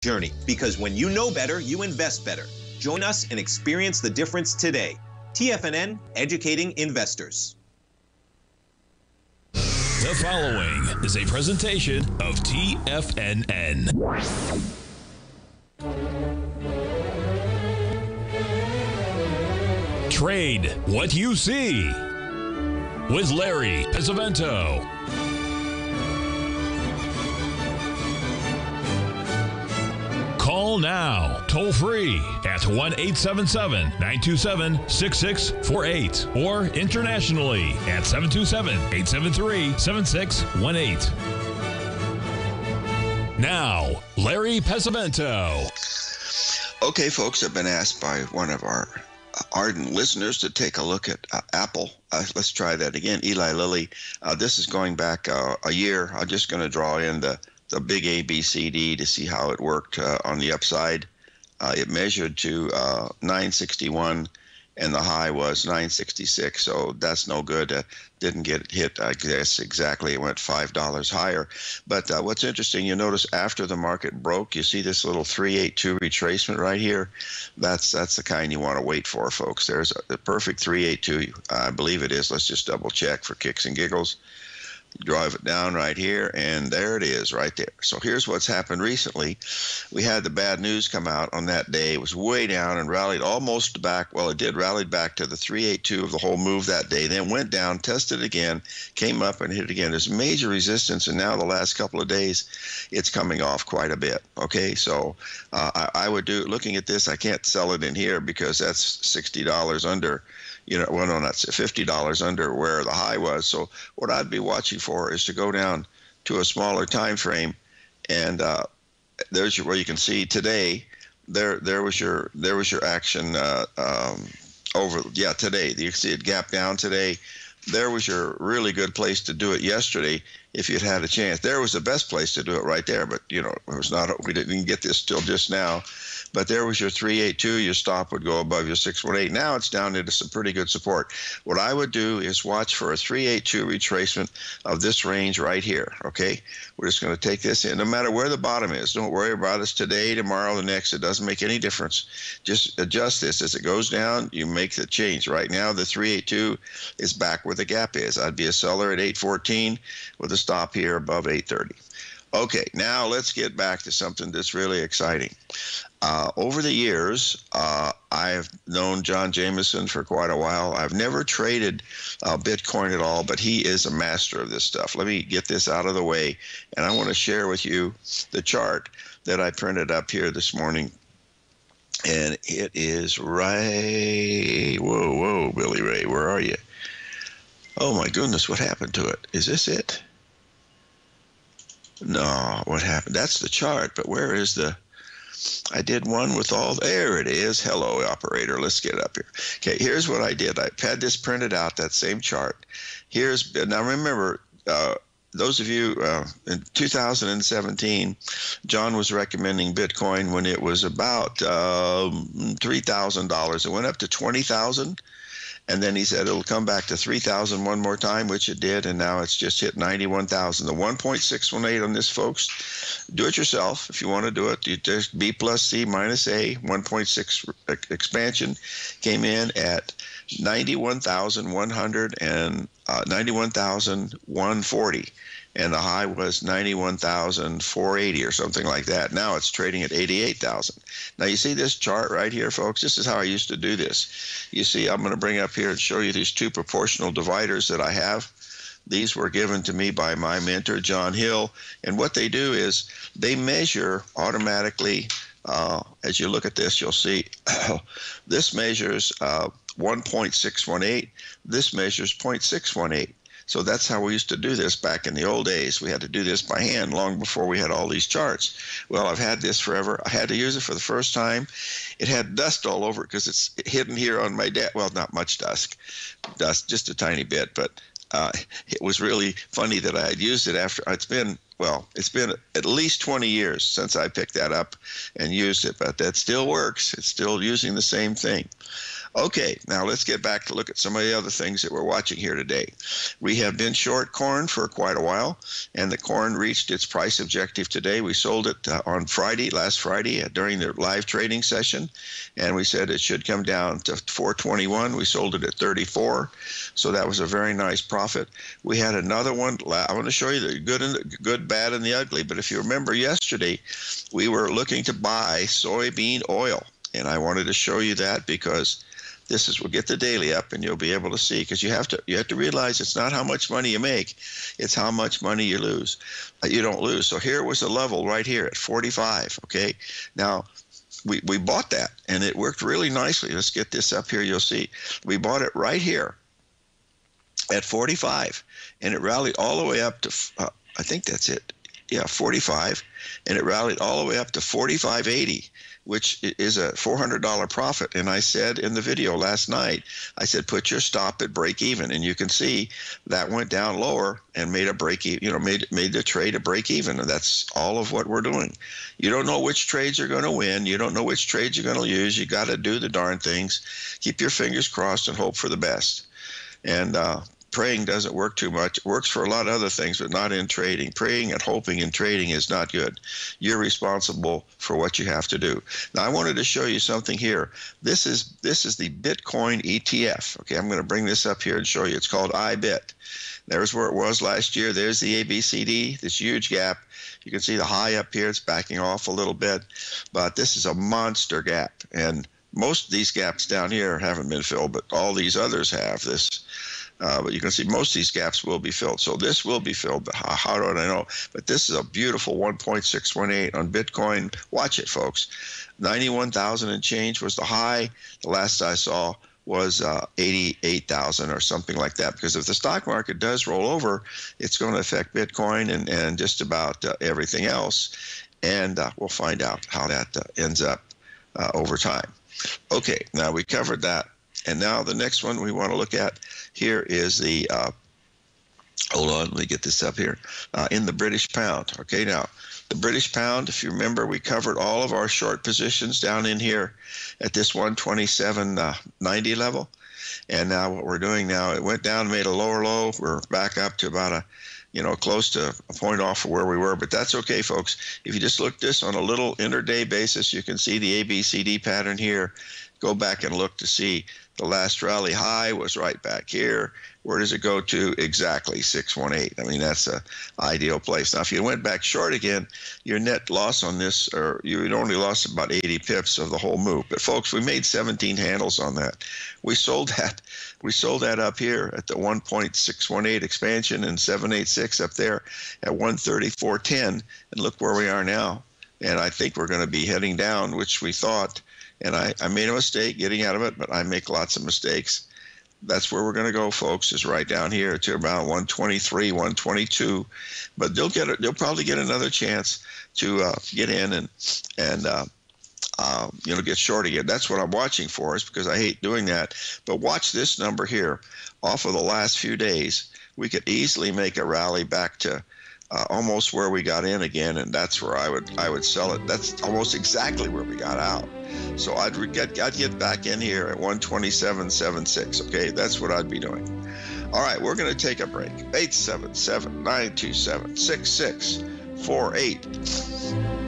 journey because when you know better, you invest better. Join us and experience the difference today. TFNN, educating investors. The following is a presentation of TFNN. Trade what you see with Larry Pesavento. Call now, toll free at 1 877 927 6648 or internationally at 727 873 7618. Now, Larry Pesavento. Okay, folks, I've been asked by one of our ardent listeners to take a look at uh, Apple. Uh, let's try that again. Eli Lilly. Uh, this is going back uh, a year. I'm just going to draw in the the big ABCD to see how it worked uh, on the upside. Uh, it measured to uh, 961 and the high was 966 so that's no good. Uh, didn't get hit i guess exactly. It went five dollars higher. But uh, what's interesting you notice after the market broke you see this little 382 retracement right here? That's that's the kind you want to wait for folks. There's a, the perfect 382 i believe it is. Let's just double check for kicks and giggles drive it down right here, and there it is right there. So here's what's happened recently. We had the bad news come out on that day. It was way down and rallied almost back. Well, it did rallied back to the 382 of the whole move that day. Then went down, tested again, came up and hit again. There's major resistance, and now the last couple of days, it's coming off quite a bit. Okay, so uh, I, I would do looking at this. I can't sell it in here because that's sixty dollars under you know, well, no, that's $50 under where the high was. So what I'd be watching for is to go down to a smaller time frame, and uh, there's your, where you can see today. There, there was your, there was your action uh, um, over. Yeah, today you see it gap down today. There was your really good place to do it yesterday if you'd had a chance. There was the best place to do it right there, but you know it was not. We didn't get this till just now. But there was your 382. Your stop would go above your 618. Now it's down into some pretty good support. What I would do is watch for a 382 retracement of this range right here. Okay, we're just going to take this in, no matter where the bottom is. Don't worry about us today, tomorrow, the next. It doesn't make any difference. Just adjust this as it goes down. You make the change. Right now, the 382 is back where the gap is. I'd be a seller at 814 with a stop here above 830. Okay, now let's get back to something that's really exciting. Uh, over the years, uh, I've known John Jameson for quite a while. I've never traded uh, Bitcoin at all, but he is a master of this stuff. Let me get this out of the way, and I want to share with you the chart that I printed up here this morning. And it is right. Whoa, whoa, Billy Ray, where are you? Oh my goodness, what happened to it? Is this it? No, what happened? That's the chart, but where is the? I did one with all. There it is. Hello, operator. Let's get up here. Okay, here's what I did. I had this printed out, that same chart. Here's now. Remember, uh, those of you uh, in 2017, John was recommending Bitcoin when it was about um, three thousand dollars. It went up to twenty thousand and then he said it'll come back to 3,000 one more time, which it did, and now it's just hit 91,000. The 1.618 on this, folks, do it yourself if you want to do it. You just B plus C minus A, 1.6 expansion came in at 91,100 and uh, 91,140 and the high was 91,480 or something like that. Now it's trading at 88,000. Now you see this chart right here, folks? This is how I used to do this. You see, I'm going to bring up here and show you these two proportional dividers that I have. These were given to me by my mentor, John Hill. And what they do is they measure automatically. Uh, as you look at this, you'll see this measures uh, 1.618. This measures 0.618. So that's how we used to do this back in the old days. We had to do this by hand long before we had all these charts. Well, I've had this forever. I had to use it for the first time. It had dust all over it because it's hidden here on my desk. Well, not much dust, dust, just a tiny bit. But uh, it was really funny that I had used it after. It's been well, it's been at least 20 years since I picked that up and used it, but that still works. It's still using the same thing. Okay, now let's get back to look at some of the other things that we're watching here today. We have been short corn for quite a while, and the corn reached its price objective today. We sold it uh, on Friday, last Friday, uh, during the live trading session, and we said it should come down to 421. We sold it at 34, so that was a very nice profit. We had another one. I want to show you the good and the good, bad, and the ugly. But if you remember yesterday, we were looking to buy soybean oil, and I wanted to show you that because this is we'll get the daily up and you'll be able to see because you have to you have to realize it's not how much money you make it's how much money you lose. You don't lose. So here was a level right here at 45 okay? Now we, we bought that and it worked really nicely. Let's get this up here you'll see. We bought it right here at 45 and it rallied all the way up to uh, i think that's it yeah 45 and it rallied all the way up to 45.80 which is a $400 profit. And I said in the video last night, I said, put your stop at break even. And you can see that went down lower and made a break even, you know, made, made the trade a break even. And that's all of what we're doing. You don't know which trades you're going to win. You don't know which trades you're going to use. You got to do the darn things. Keep your fingers crossed and hope for the best. And uh, praying doesn't work too much. It works for a lot of other things, but not in trading. Praying and hoping in trading is not good. You're responsible for what you have to do. Now, I wanted to show you something here. This is this is the Bitcoin ETF. Okay, I'm going to bring this up here and show you. It's called IBIT. There's where it was last year. There's the ABCD, this huge gap. You can see the high up here. It's backing off a little bit, but this is a monster gap. And most of these gaps down here haven't been filled, but all these others have. This uh, but you can see most of these gaps will be filled. So this will be filled. But how, how do I know? But this is a beautiful 1.618 on Bitcoin. Watch it, folks. 91,000 and change was the high. The last I saw was uh, 88,000 or something like that. Because if the stock market does roll over, it's going to affect Bitcoin and, and just about uh, everything else. And uh, we'll find out how that uh, ends up uh, over time. Okay, now we covered that. And now the next one we want to look at here is the, uh, hold on, let me get this up here, uh, in the British pound. Okay, now the British pound, if you remember, we covered all of our short positions down in here at this 127.90 uh, level. And now what we're doing now, it went down, made a lower low. We're back up to about a, you know, close to a point off of where we were, but that's okay, folks. If you just look this on a little intraday basis, you can see the ABCD pattern here. Go back and look to see the last rally high was right back here. Where does it go to? Exactly 618. I mean, that's a ideal place. Now, if you went back short again, your net loss on this, or you would only lost about 80 pips of the whole move. But folks, we made 17 handles on that. We sold that. We sold that up here at the 1.618 expansion and 786 up there at 134.10. And look where we are now. And I think we're going to be heading down, which we thought and I, I made a mistake getting out of it, but I make lots of mistakes. That's where we're going to go, folks. Is right down here to about 123, 122. But they'll get it. They'll probably get another chance to uh, get in and and uh, uh, you know get short again. That's what I'm watching for, is because I hate doing that. But watch this number here, off of the last few days. We could easily make a rally back to uh, almost where we got in again, and that's where I would I would sell it. That's almost exactly where we got out. So I'd get I'd get back in here at 127.76. Okay, that's what I'd be doing. All right, we're going to take a break. 877 927 6648.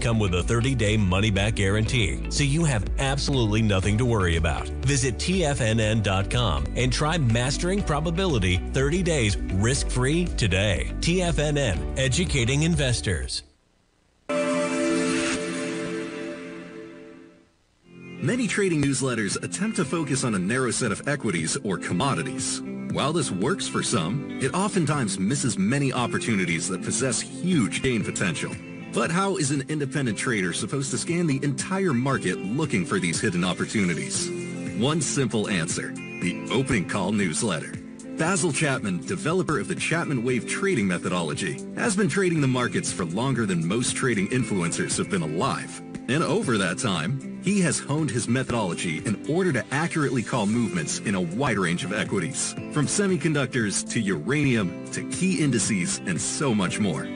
come with a 30 day money back guarantee, so you have absolutely nothing to worry about. Visit TFNN.com and try Mastering Probability 30 days risk free today. TFNN, educating investors. Many trading newsletters attempt to focus on a narrow set of equities or commodities. While this works for some, it oftentimes misses many opportunities that possess huge gain potential. But how is an independent trader supposed to scan the entire market looking for these hidden opportunities? One simple answer the Opening Call newsletter. Basil Chapman, developer of the Chapman Wave trading methodology, has been trading the markets for longer than most trading influencers have been alive. And over that time, he has honed his methodology in order to accurately call movements in a wide range of equities, from semiconductors to uranium to key indices and so much more.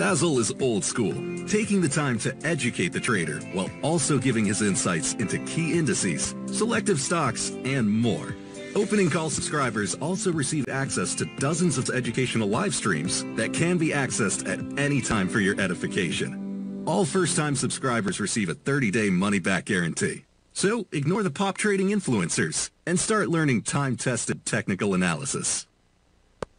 Basil is old school, taking the time to educate the trader while also giving his insights into key indices, selective stocks, and more. Opening Call subscribers also receive access to dozens of educational live streams that can be accessed at any time for your edification. All first-time subscribers receive a 30-day money-back guarantee. So ignore the pop trading influencers and start learning time-tested technical analysis.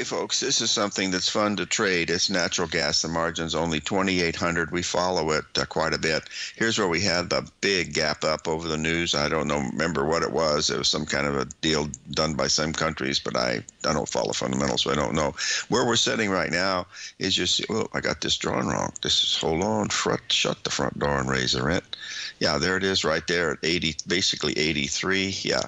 Okay, folks, this is something that's fun to trade. It's natural gas. The margin's only 2,800. We follow it uh, quite a bit. Here's where we had the big gap up over the news. I don't know, remember what it was. It was some kind of a deal done by some countries, but I, I don't follow fundamentals, so I don't know. Where we're sitting right now is just, oh, I got this drawn wrong. This is, hold on, front, shut the front door and raise the rent. Yeah, there it is right there at 80, basically 83. Yeah,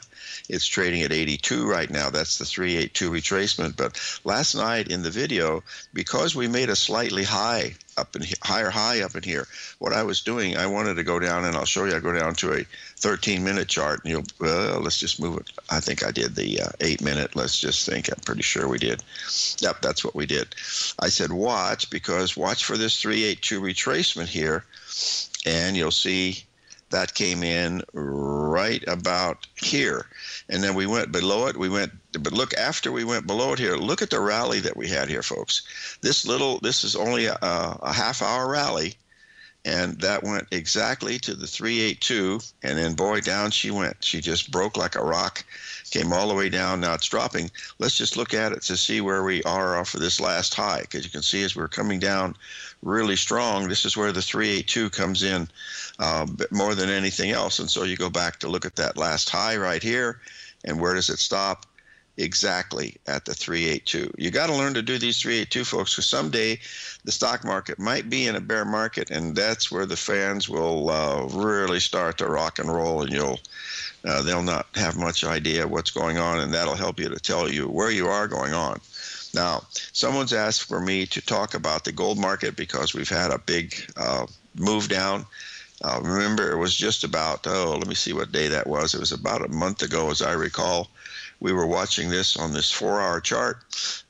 it's trading at 82 right now. That's the 382 retracement. But last night in the video, because we made a slightly high up in higher high up in here, what I was doing, I wanted to go down and I'll show you. I go down to a 13 minute chart and you'll, let's just move it. I think I did the uh, eight minute. Let's just think. I'm pretty sure we did. Yep, that's what we did. I said watch because watch for this 382 retracement here and you'll see that came in right about here. And then we went below it. We went, but look, after we went below it here, look at the rally that we had here, folks. This little, this is only a, a half hour rally. And that went exactly to the 382. And then, boy, down she went. She just broke like a rock, came all the way down. Now it's dropping. Let's just look at it to see where we are off of this last high. Because you can see as we're coming down really strong, this is where the 382 comes in uh, more than anything else. And so you go back to look at that last high right here, and where does it stop? Exactly at the 382. You got to learn to do these 382, folks, because someday the stock market might be in a bear market, and that's where the fans will uh, really start to rock and roll, and you'll uh, they'll not have much idea what's going on, and that'll help you to tell you where you are going on. Now, someone's asked for me to talk about the gold market because we've had a big uh, move down. Uh, remember, it was just about, oh, let me see what day that was. It was about a month ago, as I recall, we were watching this on this four-hour chart.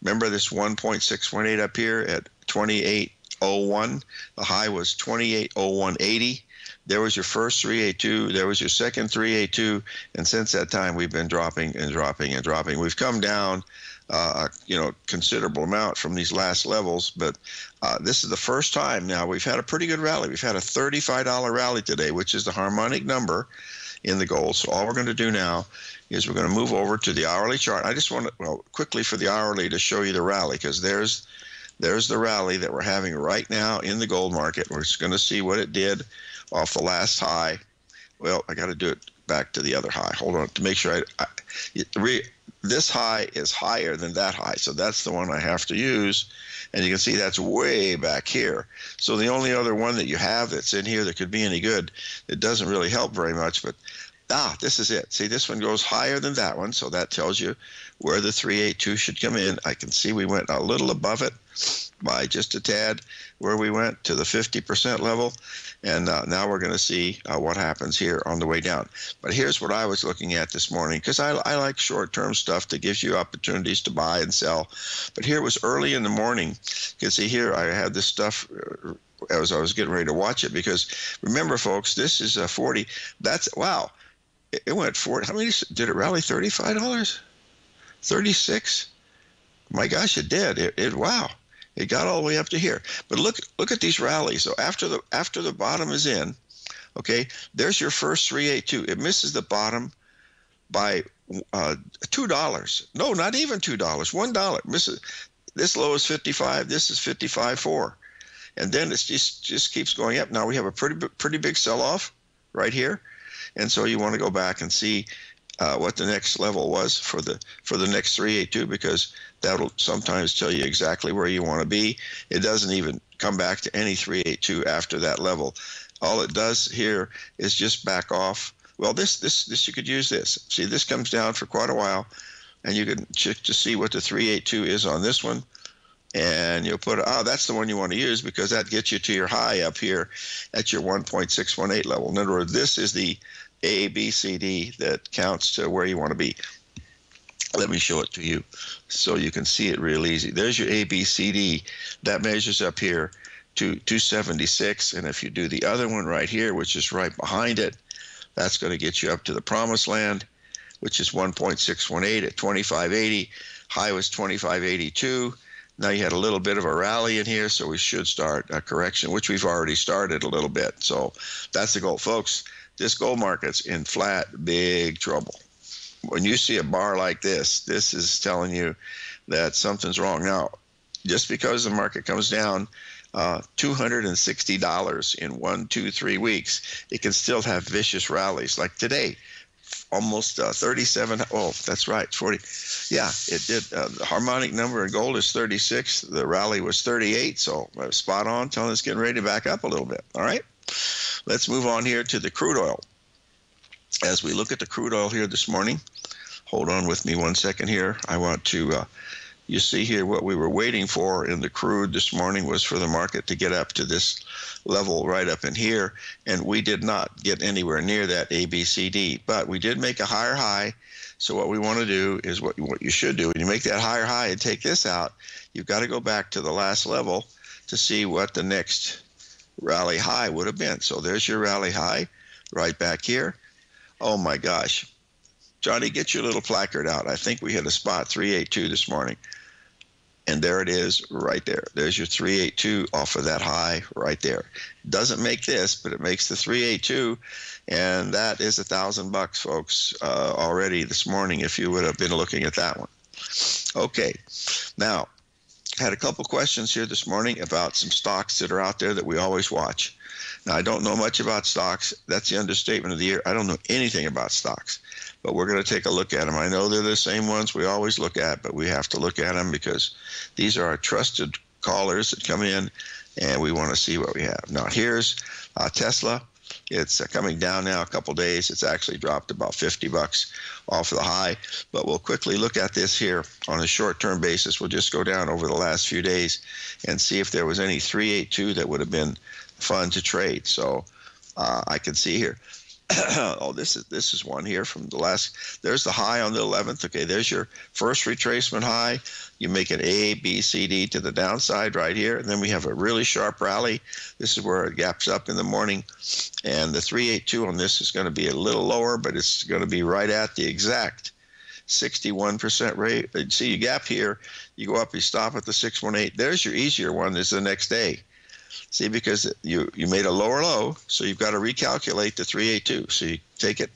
Remember this 1.618 up here at 2801. The high was 2801.80. There was your first 382. There was your second 382. And since that time, we've been dropping and dropping and dropping. We've come down, uh, you know, considerable amount from these last levels. But uh, this is the first time now we've had a pretty good rally. We've had a $35 rally today, which is the harmonic number in the gold. So all we're going to do now is we're going to move over to the hourly chart. I just want to, well, quickly for the hourly to show you the rally because there's there's the rally that we're having right now in the gold market. We're just going to see what it did off the last high. Well, I got to do it back to the other high. Hold on to make sure I, I re, this high is higher than that high. So that's the one I have to use. And you can see that's way back here. So the only other one that you have that's in here that could be any good, it doesn't really help very much, but ah, this is it. See, this one goes higher than that one, so that tells you where the 382 should come in. I can see we went a little above it by just a tad where we went to the 50% level. And uh, now we're going to see uh, what happens here on the way down. But here's what I was looking at this morning because I, I like short term stuff that gives you opportunities to buy and sell. But here was early in the morning. You can see here I had this stuff uh, as I was getting ready to watch it because remember, folks, this is a 40. That's wow. It, it went 40. How many did it rally? $35? 36 My gosh, it did. It, it wow. It got all the way up to here. But look look at these rallies. So after the after the bottom is in, okay, there's your first 382. It misses the bottom by uh, two dollars. No, not even two dollars. One dollar. Misses. This low is 55. This is 55.4, and then it just just keeps going up. Now we have a pretty pretty big sell-off right here, and so you want to go back and see uh, what the next level was for the for the next 382 because that'll sometimes tell you exactly where you want to be. It doesn't even come back to any 382 after that level. All it does here is just back off. Well, this this this you could use this. See, this comes down for quite a while, and you can check to see what the 382 is on this one. And you'll put, oh, that's the one you want to use because that gets you to your high up here at your 1.618 level. In other words, this is the A, B, C, D that counts to where you want to be. Let me show it to you so you can see it real easy. There's your ABCD. That measures up here to 276. And if you do the other one right here, which is right behind it, that's going to get you up to the promised land, which is 1.618 at 2580. High was 2582. Now you had a little bit of a rally in here, so we should start a correction, which we've already started a little bit. So that's the goal, folks. This gold market's in flat, big trouble when you see a bar like this, this is telling you that something's wrong. Now, just because the market comes down uh, $260 in one, two, three weeks, it can still have vicious rallies. Like today, almost uh, 37. Oh, that's right, 40. Yeah, it did. Uh, the harmonic number in gold is 36. The rally was 38, so uh, spot on, telling us getting ready to back up a little bit. All right, let's move on here to the crude oil. As we look at the crude oil here this morning, hold on with me one second here. I want to, uh, you see here what we were waiting for in the crude this morning was for the market to get up to this level right up in here, and we did not get anywhere near that ABCD, but we did make a higher high. So what we want to do is what, what you should do when you make that higher high and take this out, you've got to go back to the last level to see what the next rally high would have been. So there's your rally high right back here. Oh my gosh, Johnny, get your little placard out. I think we hit a spot 382 this morning. And there it is right there. There's your 382 off of that high right there. Doesn't make this, but it makes the 382. And that is a thousand bucks, folks, uh, already this morning if you would have been looking at that one. Okay. Now, had a couple questions here this morning about some stocks that are out there that we always watch. Now, I don't know much about stocks. That's the understatement of the year. I don't know anything about stocks but we're going to take a look at them. I know they're the same ones we always look at, but we have to look at them because these are our trusted callers that come in, and we want to see what we have. Now, here's uh, Tesla. It's uh, coming down now a couple days. It's actually dropped about 50 bucks off of the high, but we'll quickly look at this here on a short-term basis. We'll just go down over the last few days and see if there was any 382 that would have been fun to trade. So uh, I can see here oh, this is this is one here from the last. There's the high on the 11th. Okay, there's your first retracement high. You make an A, B, C, D to the downside right here, and then we have a really sharp rally. This is where it gaps up in the morning, and the 382 on this is going to be a little lower, but it's going to be right at the exact 61% rate. See, you gap here, you go up, you stop at the 618. There's your easier one. This is the next day. See, because you, you made a lower low, so you've got to recalculate the 382. So you take it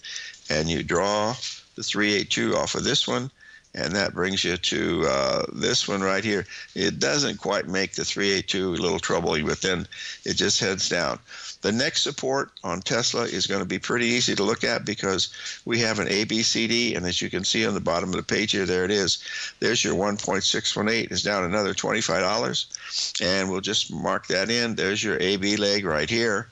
and you draw the 382 off of this one, and that brings you to uh, this one right here. It doesn't quite make the 382 a little trouble, but then it just heads down. The next support on Tesla is going to be pretty easy to look at because we have an ABCD, and as you can see on the bottom of the page here, there it is. There's your 1.618 is down another $25, and we'll just mark that in. There's your AB leg right here.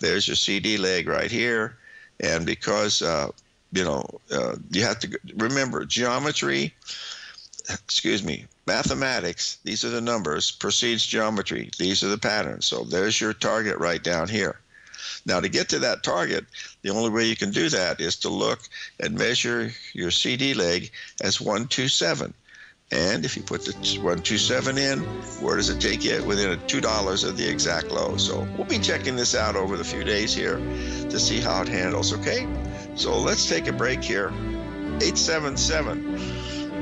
There's your CD leg right here, and because uh, you know, uh, you have to remember geometry, excuse me, mathematics, these are the numbers, precedes geometry. These are the patterns. So there's your target right down here. Now, to get to that target, the only way you can do that is to look and measure your CD leg as 127. And if you put the 127 in, where does it take you? Within $2 of the exact low. So we'll be checking this out over the few days here to see how it handles, okay? So let's take a break here. 877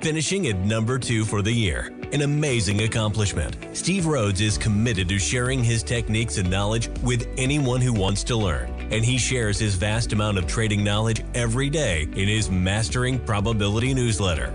finishing at number two for the year. An amazing accomplishment. Steve Rhodes is committed to sharing his techniques and knowledge with anyone who wants to learn, and he shares his vast amount of trading knowledge every day in his Mastering Probability newsletter.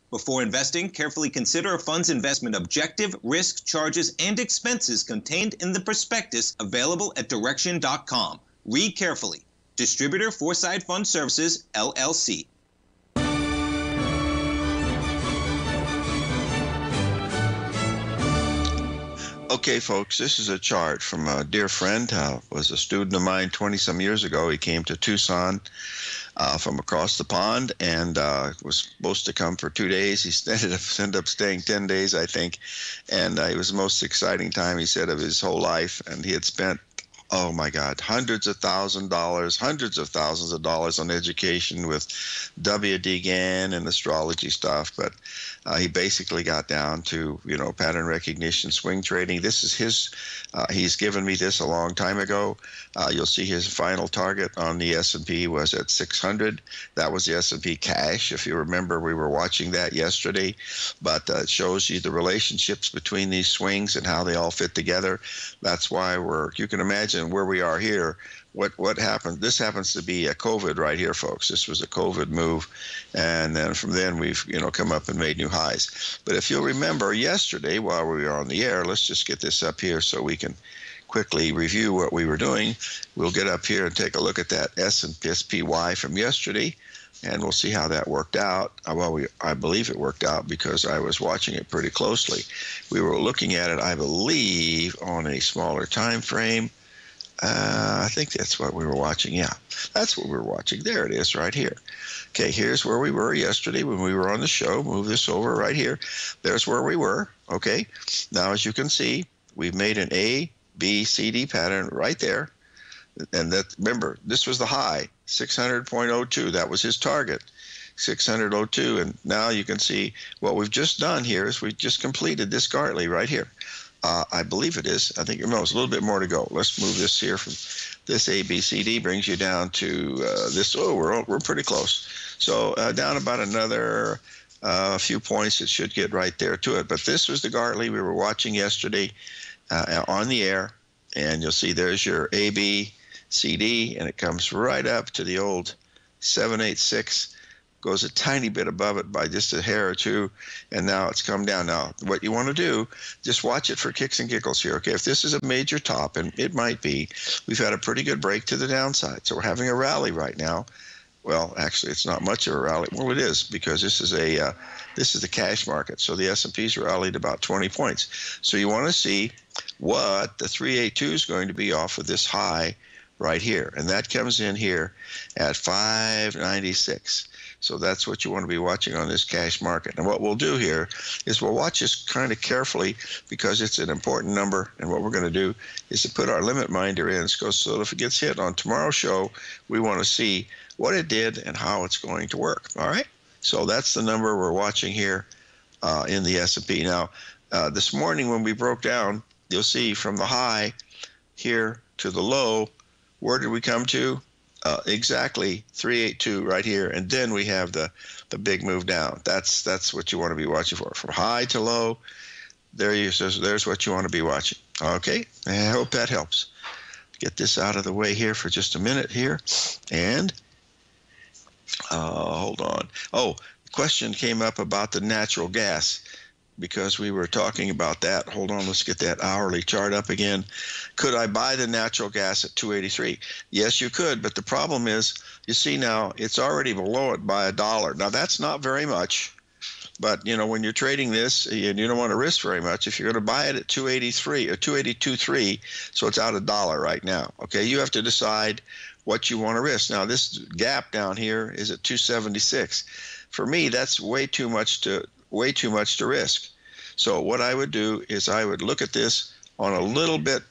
Before investing, carefully consider a fund's investment objective, risk, charges, and expenses contained in the prospectus available at direxion.com. Read carefully. Distributor Foreside Fund Services, LLC. Okay, folks, this is a chart from a dear friend. Uh, was a student of mine 20 some years ago. He came to Tucson uh, from across the pond and uh, was supposed to come for two days. He ended up ended up staying 10 days, I think, and uh, it was the most exciting time he said of his whole life. And he had spent oh my God, hundreds of thousands of dollars, hundreds of thousands of dollars on education with W.D. Gann and astrology stuff. But uh, he basically got down to you know pattern recognition, swing trading. This is his. Uh, he's given me this a long time ago. Uh, you'll see his final target on the S&P was at 600. That was the S&P cash. If you remember, we were watching that yesterday. But uh, it shows you the relationships between these swings and how they all fit together. That's why we're. You can imagine where we are here what what happened. This happens to be a covid right here folks. This was a covid move. And then from then we've you know come up and made new highs. But if you'll remember yesterday while we were on the air let's just get this up here so we can quickly review what we were doing. We'll get up here and take a look at that s and spy from yesterday and we'll see how that worked out. Uh, well, we, I believe it worked out because I was watching it pretty closely. We were looking at it, I believe, on a smaller time frame uh, I think that's what we were watching. Yeah, that's what we were watching. There it is, right here. Okay, here's where we were yesterday when we were on the show. Move this over right here. There's where we were. Okay, now as you can see, we've made an A, B, C, D pattern right there. And that remember, this was the high, 600.02. That was his target. 600.02 and now you can see what we've just done here is we've just completed this Gartley right here uh, I believe it is. I think know it's a little bit more to go. Let's move this here from this ABCD brings you down to uh, this. Oh, we're we're pretty close. So uh, down about another uh, few points. It should get right there to it. But this was the Gartley we were watching yesterday uh, on the air, and you'll see there's your ABCD, and it comes right up to the old 786 goes a tiny bit above it by just a hair or two, and now it's come down. Now, what you want to do, just watch it for kicks and giggles here. Okay, if this is a major top, and it might be, we've had a pretty good break to the downside. So we're having a rally right now. Well, actually, it's not much of a rally. Well, it is because this is a uh, this is the cash market. So the S&P's rallied about 20 points. So you want to see what the 382 is going to be off of this high right here, and that comes in here at 596. So that's what you want to be watching on this cash market. And what we'll do here is we'll watch this kind of carefully because it's an important number. And what we're going to do is to put our limit minder in. So if it gets hit on tomorrow's show, we want to see what it did and how it's going to work. All right. So that's the number we're watching here uh, in the S&P. Now, uh, this morning when we broke down, you'll see from the high here to the low, where did we come to? Uh, exactly 382 right here, and then we have the the big move down. That's that's what you want to be watching for, from high to low. There you so there's what you want to be watching. Okay, I hope that helps. Get this out of the way here for just a minute here, and uh, hold on. Oh, question came up about the natural gas because we were talking about that. Hold on, let's get that hourly chart up again. Could I buy the natural gas at 283? Yes, you could, but the problem is, you see now it's already below it by a dollar. Now that's not very much, but you know when you're trading this and you don't want to risk very much, if you're going to buy it at 283 or uh, 282.3, so it's out a dollar right now. Okay, you have to decide what you want to risk. Now this gap down here is at 276. For me, that's way too much to way too much to risk. So what I would do is I would look at this on a little bit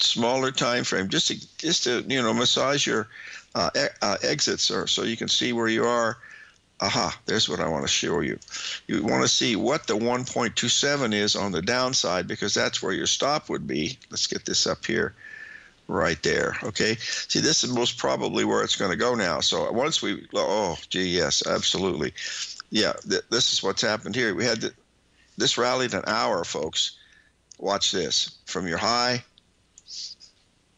smaller time frame, just to just to you know massage your uh, e- uh, exits, or so you can see where you are. Aha, there's what I want to show you. You want to see what the 1.27 is on the downside because that's where your stop would be. Let's get this up here. right there. Okay. See, this is most probably where it's going to go now. So once we, oh, gee, yes, absolutely. Yeah, th- this is what's happened here. We had this rallied an hour, folks. Watch this. From your high,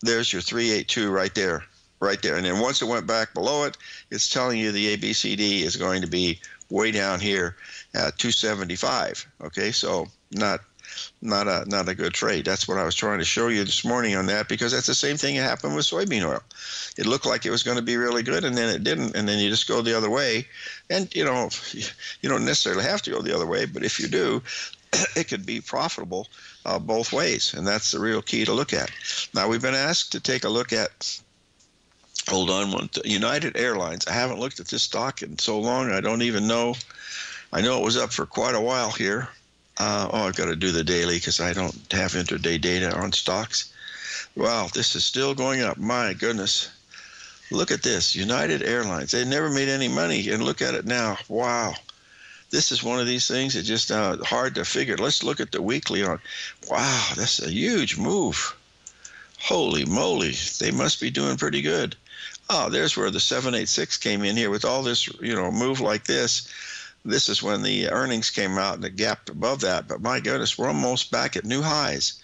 there's your 382 right there, right there. And then once it went back below it, it's telling you the ABCD is going to be way down here at 275. Okay, so not not a not a good trade. That's what I was trying to show you this morning on that because that's the same thing that happened with soybean oil. It looked like it was going to be really good and then it didn't and then you just go the other way. And you know, you don't necessarily have to go the other way, but if you do, it could be profitable uh, both ways, and that's the real key to look at. Now we've been asked to take a look at hold on one united airlines i haven't looked at this stock in so long i don't even know i know it was up for quite a while here uh, oh, I've got to do the daily because I don't have intraday data on stocks. Wow, this is still going up. My goodness. Look at this United Airlines. They never made any money, and look at it now. Wow. This is one of these things that just uh, hard to figure. Let's look at the weekly on. Wow, that's a huge move. Holy moly, they must be doing pretty good. Oh, there's where the 786 came in here with all this, you know, move like this this is when the earnings came out and it gapped above that. But my goodness, we're almost back at new highs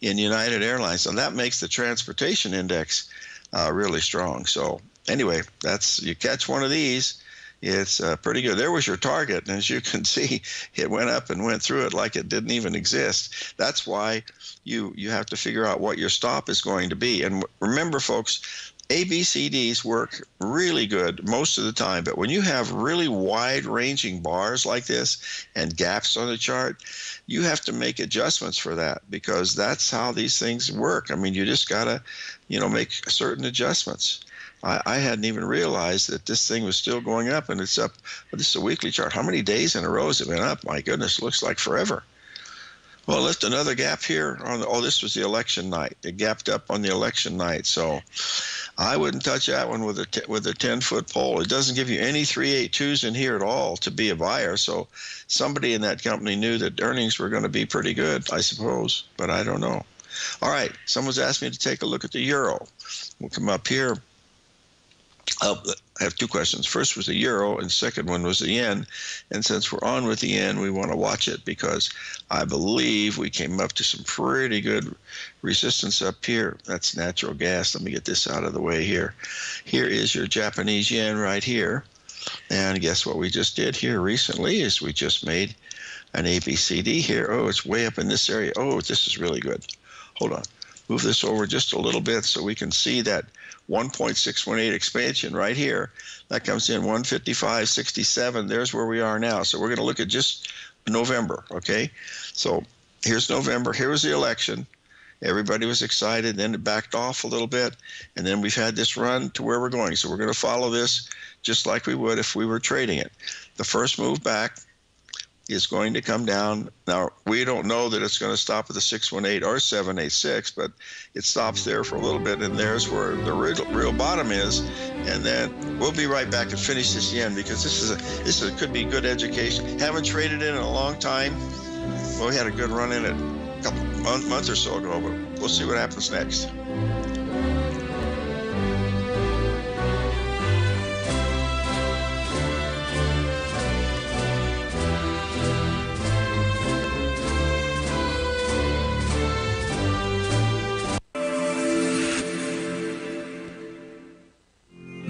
in United Airlines, and that makes the transportation index uh, really strong. So anyway, that's you catch one of these. It's uh, pretty good. There was your target, and as you can see, it went up and went through it like it didn't even exist. That's why you you have to figure out what your stop is going to be. And remember, folks, ABCDs work really good most of the time, but when you have really wide ranging bars like this and gaps on the chart, you have to make adjustments for that because that's how these things work. I mean, you just got to, you know, make certain adjustments. I, I, hadn't even realized that this thing was still going up and it's up. This is a weekly chart. How many days in a row has it been up? My goodness, looks like forever. Well, lift another gap here on the, oh, this was the election night. It gapped up on the election night. So I wouldn't touch that one with a t- with a 10 foot pole. It doesn't give you any 382s in here at all to be a buyer. So somebody in that company knew that earnings were going to be pretty good, I suppose, but I don't know. All right, someone's asked me to take a look at the euro. We'll come up here. Uh, I have two questions. First was the euro, and second one was the yen. And since we're on with the yen, we want to watch it because I believe we came up to some pretty good resistance up here. That's natural gas. Let me get this out of the way here. Here is your Japanese yen right here. And guess what we just did here recently is we just made an ABCD here. Oh, it's way up in this area. Oh, this is really good. Hold on. Move this over just a little bit so we can see that 1.618 expansion right here. That comes in 155.67. There's where we are now. So we're going to look at just November, okay? So here's November. Here was the election. Everybody was excited. Then it backed off a little bit. And then we've had this run to where we're going. So we're going to follow this just like we would if we were trading it. The first move back is going to come down. Now, we don't know that it's going to stop at the 618 or 786, but it stops there for a little bit, and there's where the real, real bottom is. And then we'll be right back and finish this yen because this is a this is, could be good education. Haven't traded in, in a long time. Well, we had a good run in it a couple month, months or so ago, but we'll see what happens next.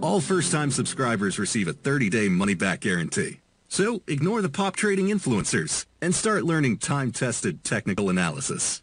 All first-time subscribers receive a 30-day money-back guarantee. So ignore the pop trading influencers and start learning time-tested technical analysis.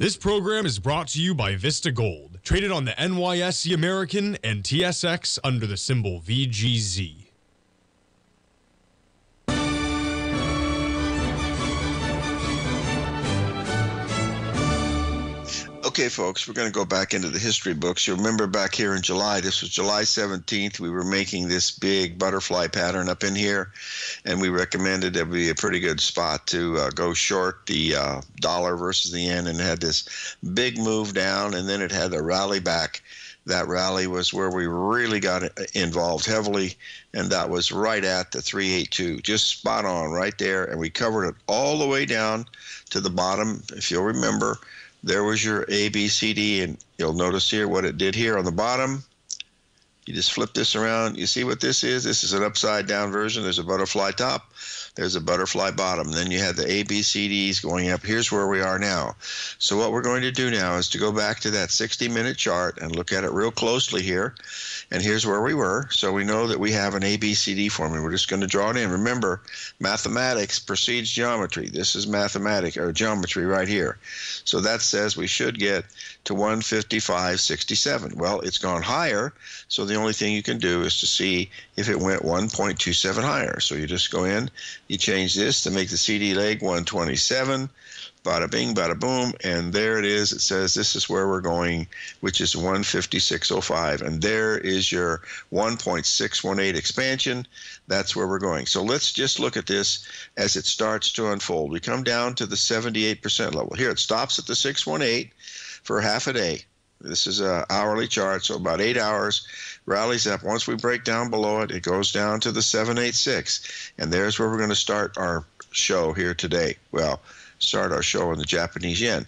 This program is brought to you by Vista Gold, traded on the NYSE American and TSX under the symbol VGZ. Okay, folks, we're going to go back into the history books. You remember back here in July, this was July 17th, we were making this big butterfly pattern up in here, and we recommended it would be a pretty good spot to uh, go short the uh, dollar versus the yen, and it had this big move down, and then it had a rally back. That rally was where we really got involved heavily, and that was right at the 382, just spot on right there, and we covered it all the way down to the bottom, if you'll remember there was your A, B, C, D, and you'll notice here what it did here on the bottom. You just flip this around. You see what this is? This is an upside down version. There's a butterfly top. There's a butterfly bottom. Then you had the ABCDs going up. Here's where we are now. So what we're going to do now is to go back to that 60 minute chart and look at it real closely here. And here's where we were. So we know that we have an ABCD formula. We're just going to draw it in. Remember, mathematics precedes geometry. This is mathematics or geometry right here. So that says we should get to 155.67. Well, it's gone higher. So the only thing you can do is to see if it went 1.27 higher. So you just go in, you change this to make the CD leg 127 bada bing, bada boom, and there it is. It says this is where we're going, which is 156.05, and there is your 1.618 expansion. That's where we're going. So let's just look at this as it starts to unfold. We come down to the 78% level. Here it stops at the 618 for half a day. This is a hourly chart, so about eight hours rallies up. Once we break down below it, it goes down to the 786, and there's where we're going to start our show here today. Well, start our show on the Japanese yen.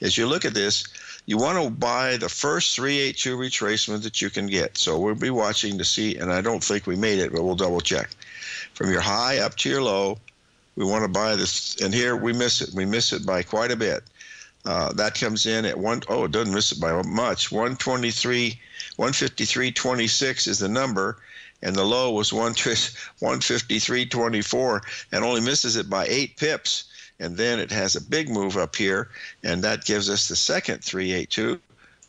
As you look at this, you want to buy the first 382 retracement that you can get. So we'll be watching to see, and I don't think we made it, but we'll double check. From your high up to your low, we want to buy this, and here we miss it. We miss it by quite a bit. Uh, that comes in at one. Oh, it doesn't miss it by much. 123, 153.26 is the number, and the low was 153.24, and only misses it by eight pips and then it has a big move up here, and that gives us the second 382,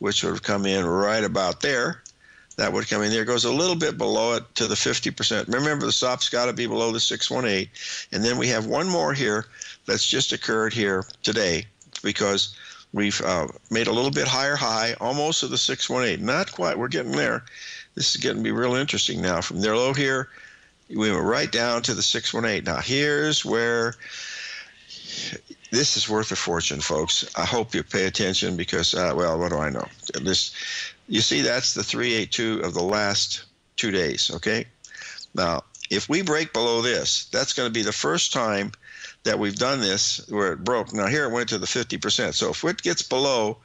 which would have come in right about there. That would come in there, goes a little bit below it to the 50%. Remember, the stop's got to be below the 618. And then we have one more here that's just occurred here today because We've uh, made a little bit higher high, almost to the 618. Not quite. We're getting there. This is getting to be real interesting now. From their low here, we went right down to the 618. Now, here's where this is worth a fortune, folks. I hope you pay attention because, uh, well, what do I know? This, you see, that's the 382 of the last two days. Okay. Now, if we break below this, that's going to be the first time that we've done this where it broke. Now here it went to the 50%. So if it gets below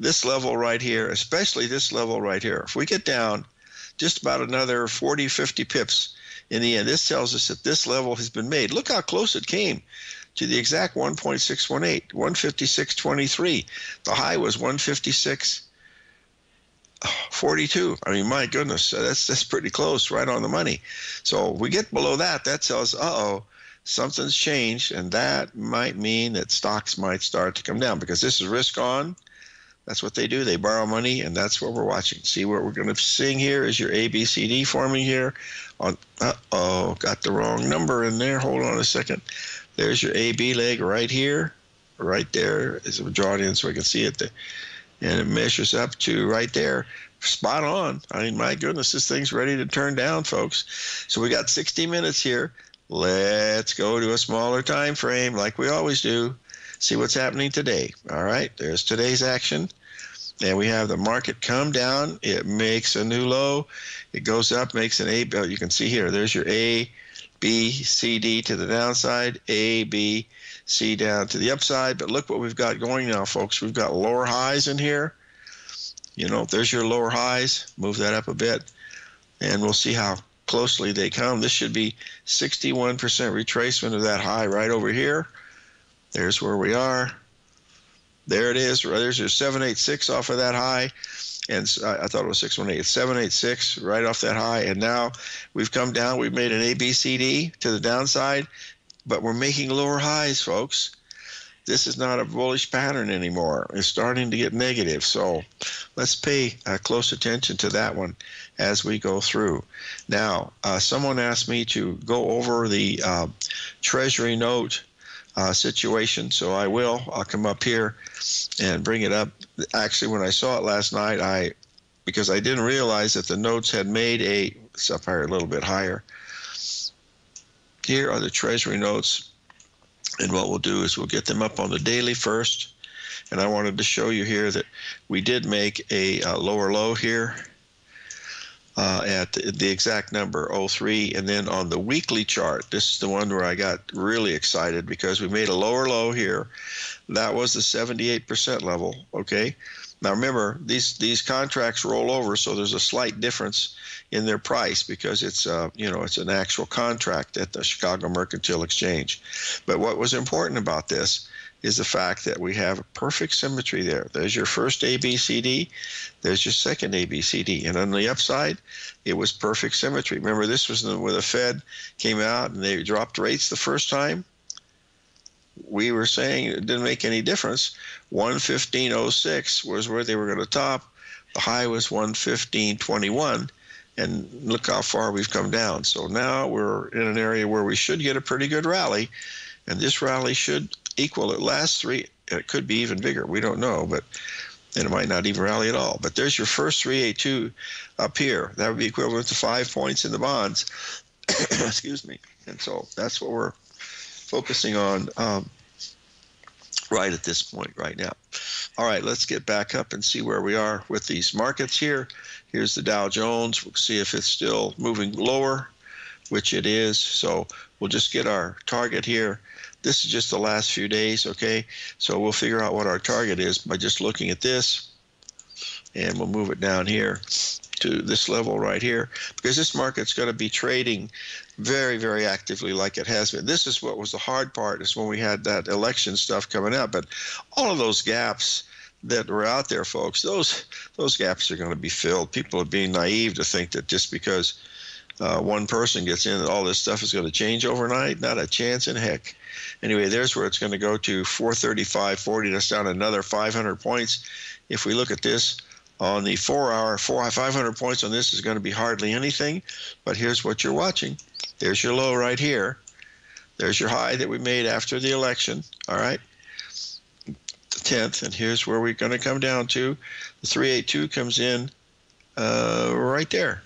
this level right here, especially this level right here, if we get down just about another 40, 50 pips in the end, this tells us that this level has been made. Look how close it came to the exact 1.618, 156.23. The high was 156. 42. I mean, my goodness, that's that's pretty close, right on the money. So we get below that, that tells, us, uh oh, something's changed, and that might mean that stocks might start to come down because this is risk on. That's what they do. They borrow money, and that's what we're watching. See what we're going to seeing here is your ABCD forming here. On uh oh, got the wrong number in there. Hold on a second. There's your AB leg right here, right there. As we draw in so we can see it, there. and it measures up to right there. Spot on. I mean, my goodness, this thing's ready to turn down, folks. So we got 60 minutes here. Let's go to a smaller time frame like we always do. See what's happening today. All right, there's today's action. And we have the market come down. It makes a new low. It goes up, makes an A. Oh, you can see here, there's your A, B, C, D to the downside, A, B, C down to the upside. But look what we've got going now, folks. We've got lower highs in here. You know, there's your lower highs. Move that up a bit. And we'll see how closely they come. This should be 61% retracement of that high right over here. There's where we are. There it is. There's your 786 off of that high. And I thought it was 618. 786 right off that high. And now we've come down. We've made an ABCD to the downside, but we're making lower highs, folks this is not a bullish pattern anymore. It's starting to get negative. So let's pay uh, close attention to that one as we go through. Now, uh, someone asked me to go over the uh, Treasury note uh, situation, so I will. I'll come up here and bring it up. Actually, when I saw it last night, I because I didn't realize that the notes had made a it's a little bit higher. Here are the Treasury notes and what we'll do is we'll get them up on the daily first. And I wanted to show you here that we did make a, a lower low here uh, at the, exact number 03. And then on the weekly chart, this is the one where I got really excited because we made a lower low here. That was the 78% level, okay? Now remember, these these contracts roll over, so there's a slight difference in their price because it's uh, you know it's an actual contract at the Chicago Mercantile Exchange. But what was important about this is the fact that we have a perfect symmetry there. There's your first ABCD, there's your second ABCD, and on the upside, it was perfect symmetry. Remember, this was where the Fed came out and they dropped rates the first time we were saying it didn't make any difference. 115.06 was where they were going to top. The high was 115.21. And look how far we've come down. So now we're in an area where we should get a pretty good rally. And this rally should equal it last three. It could be even bigger. We don't know, but and it might not even rally at all. But there's your first 3A2 up here. That would be equivalent to five points in the bonds. Excuse me. And so that's what we're focusing on um, right at this point right now. All right, let's get back up and see where we are with these markets here. Here's the Dow Jones. We'll see if it's still moving lower, which it is. So we'll just get our target here. This is just the last few days, okay? So we'll figure out what our target is by just looking at this. And we'll move it down here to this level right here because this market's going to be trading very, very actively like it has been. This is what was the hard part is when we had that election stuff coming up. But all of those gaps that were out there, folks, those those gaps are going to be filled. People are being naive to think that just because uh, one person gets in, all this stuff is going to change overnight. Not a chance in heck. Anyway, there's where it's going to go to 435.40. That's down another 500 points. If we look at this, on the four hour, four, 500 points on this is going to be hardly anything. But here's what you're watching. There's your low right here. There's your high that we made after the election. All right. tenth, and here's where we're going to come down to. The 382 comes in uh, right there.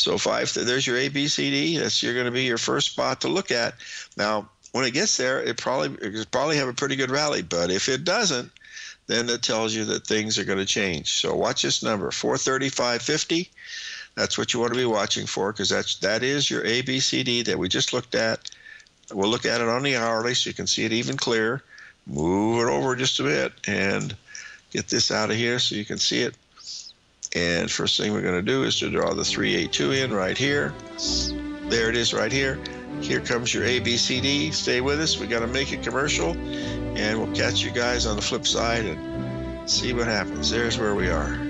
So five, there's your ABCD. That's you're going to be your first spot to look at. Now, when it gets there, it probably it probably have a pretty good rally. But if it doesn't, then it tells you that things are going to change. So watch this number, 435.50. That's what you want to be watching for because that's that is your ABCD that we just looked at. We'll look at it on the hourly so you can see it even clearer. Move it over just a bit and get this out of here so you can see it. And first thing we're going to do is to draw the 382 in right here. There it is right here. Here comes your ABCD. Stay with us. We got to make a commercial, and we'll catch you guys on the flip side and see what happens. There's where we are.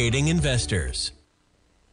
educating investors.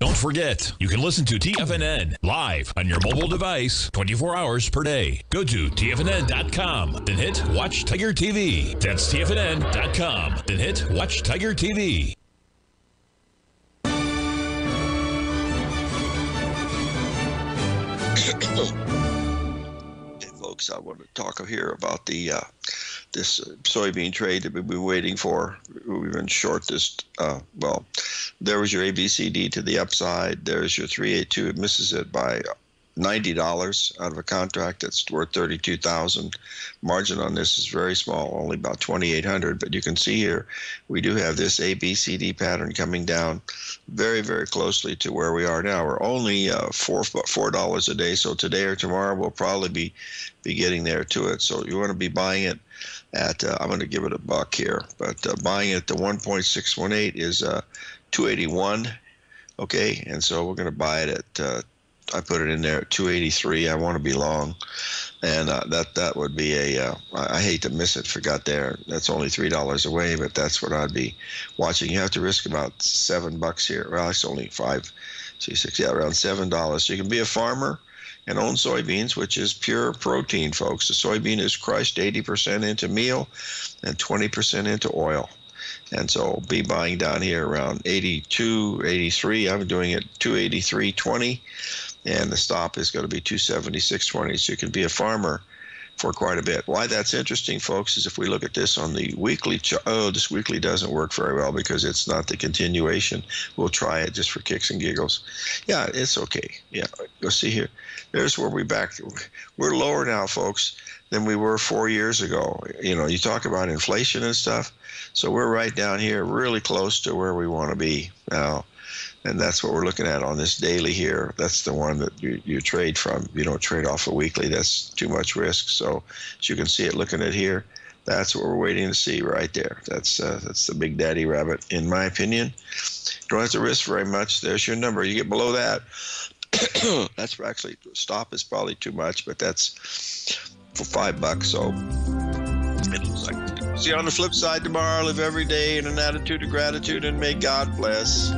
Don't forget, you can listen to TFNN live on your mobile device 24 hours per day. Go to TFNN.com, then hit Watch Tiger TV. That's TFNN.com, then hit Watch Tiger TV. hey, folks, I want to talk here about the uh, this soybean trade that we've been waiting for. We've been short this. Uh, well, there was your ABCD to the upside. There's your 382. It misses it by ninety dollars out of a contract that's worth thirty-two thousand. Margin on this is very small, only about twenty-eight hundred. But you can see here, we do have this ABCD pattern coming down very, very closely to where we are now. We're only uh, four four dollars a day, so today or tomorrow we'll probably be be getting there to it. So you want to be buying it at uh, I'm going to give it a buck here, but uh, buying it the 1.618 is uh, 281. Okay, and so we're going to buy it at uh, I put it in there at 283. I want to be long, and uh, that that would be a. Uh, I hate to miss it. Forgot there. That's only three dollars away, but that's what I'd be watching. You have to risk about seven bucks here. Well, it's only five, six, yeah, around seven dollars. So you can be a farmer and own soybeans, which is pure protein, folks. The soybean is crushed 80% into meal and 20% into oil. And so be buying down here around 82, 83. I'm doing it 283.20 and the stop is going to be 276.20. So you can be a farmer for quite a bit. Why that's interesting, folks, is if we look at this on the weekly, ch- oh, this weekly doesn't work very well because it's not the continuation. We'll try it just for kicks and giggles. Yeah, it's okay. Yeah, go see here. There's where we back. We're lower now, folks, than we were four years ago. You know, you talk about inflation and stuff. So we're right down here, really close to where we want to be now and that's what we're looking at on this daily here. That's the one that you, you trade from. You don't trade off a weekly. That's too much risk. So as you can see it looking at here, that's what we're waiting to see right there. That's uh, that's the big daddy rabbit, in my opinion. You don't have to risk very much. There's your number. You get below that, that's actually stop is probably too much, but that's for five bucks. So it looks like. See you on the flip side tomorrow. Live every day in an attitude of gratitude, and may God bless.